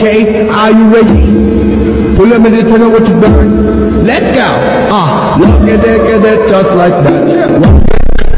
Okay, are you ready? Pull up and tell me what you're doing. Let's go. Ah, uh, look at that, get that, just like that. Yeah.